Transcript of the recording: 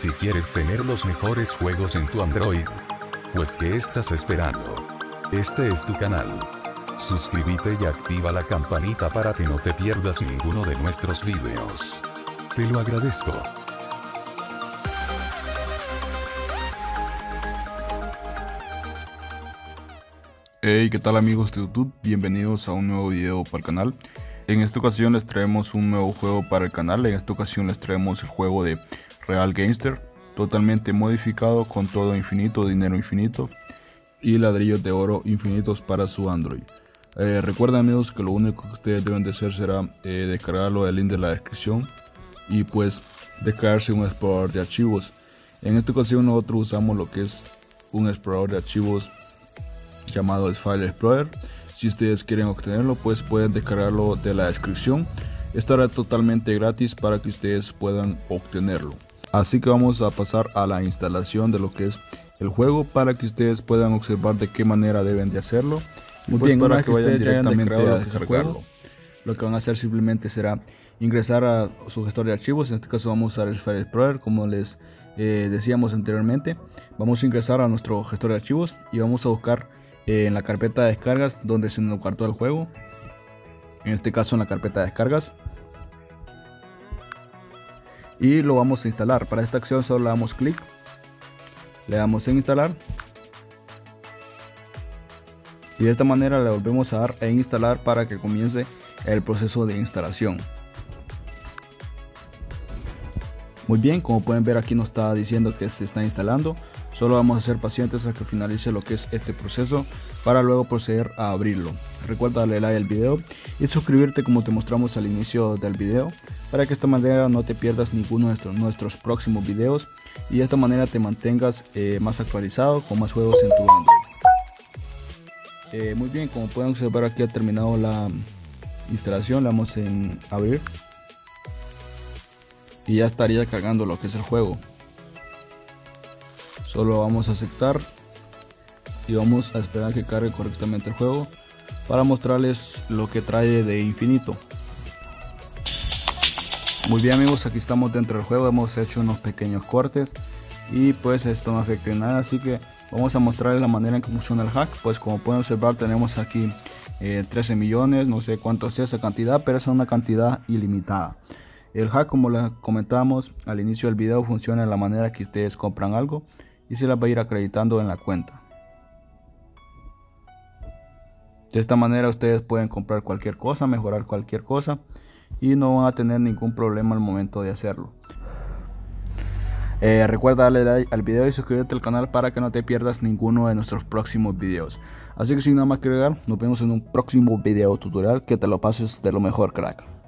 Si quieres tener los mejores juegos en tu Android, pues ¿qué estás esperando? Este es tu canal. Suscríbete y activa la campanita para que no te pierdas ninguno de nuestros videos. Te lo agradezco. Hey, ¿qué tal amigos de YouTube? Bienvenidos a un nuevo video para el canal. En esta ocasión les traemos un nuevo juego para el canal. En esta ocasión les traemos el juego de Real Gangster, totalmente modificado con todo infinito, dinero infinito y ladrillos de oro infinitos para su Android. Eh, recuerden amigos que lo único que ustedes deben de hacer será eh, descargarlo del link de la descripción y pues descargarse un explorador de archivos. En esta ocasión nosotros usamos lo que es un explorador de archivos llamado File Explorer. Si ustedes quieren obtenerlo, pues pueden descargarlo de la descripción. Estará totalmente gratis para que ustedes puedan obtenerlo. Así que vamos a pasar a la instalación de lo que es el juego para que ustedes puedan observar de qué manera deben de hacerlo. Muy pues bien, para que, vayan directamente a descargarlo. Lo que van a hacer simplemente será ingresar a su gestor de archivos. En este caso vamos a usar el File Explorer como les eh, decíamos anteriormente. Vamos a ingresar a nuestro gestor de archivos y vamos a buscar eh, en la carpeta de descargas donde se nos guardó el juego. En este caso en la carpeta de descargas. Y lo vamos a instalar. Para esta acción solo le damos clic. Le damos en instalar. Y de esta manera le volvemos a dar en instalar para que comience el proceso de instalación. Muy bien, como pueden ver aquí nos está diciendo que se está instalando. Solo vamos a ser pacientes hasta que finalice lo que es este proceso para luego proceder a abrirlo. Recuerda darle like al video y suscribirte como te mostramos al inicio del video para que de esta manera no te pierdas ninguno de nuestros, próximos videos y de esta manera te mantengas eh, más actualizado con más juegos en tu Android. Eh, muy bien, como pueden observar aquí ha terminado la instalación, le damos en abrir y ya estaría cargando lo que es el juego solo vamos a aceptar y vamos a esperar que cargue correctamente el juego para mostrarles lo que trae de infinito. Muy bien amigos aquí estamos dentro del juego hemos hecho unos pequeños cortes y pues esto no afecta en nada así que vamos a mostrarles la manera en que funciona el hack. Pues como pueden observar tenemos aquí 13 eh, millones no sé cuánto es esa cantidad pero es una cantidad ilimitada. El hack como les comentamos al inicio del video funciona de la manera que ustedes compran algo y se las va a ir acreditando en la cuenta. De esta manera ustedes pueden comprar cualquier cosa, mejorar cualquier cosa y no van a tener ningún problema al momento de hacerlo. Eh, recuerda darle like al video y suscribirte al canal para que no te pierdas ninguno de nuestros próximos videos. Así que sin nada más que agregar, nos vemos en un próximo video tutorial. Que te lo pases de lo mejor, crack.